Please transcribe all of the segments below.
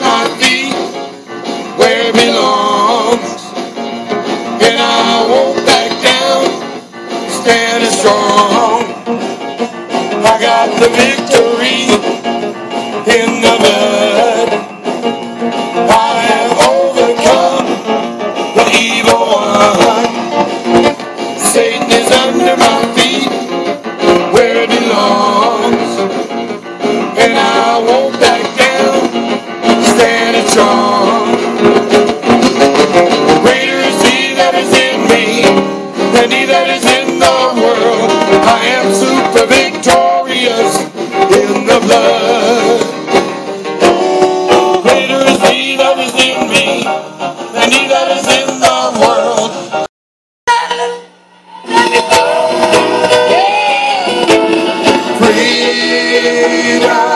my feet where it belongs. And I won't back down, standing strong. I got the victory in the blood. I have overcome the evil one. freedom.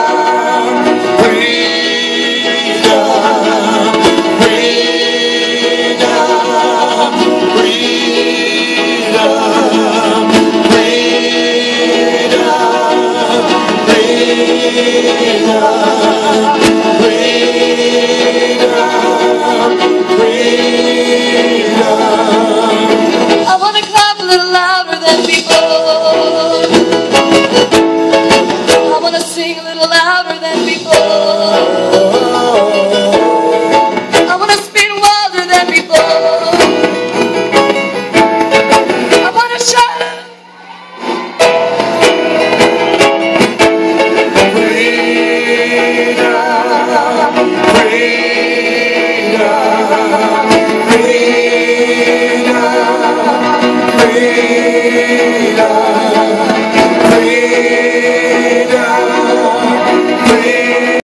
Yeah.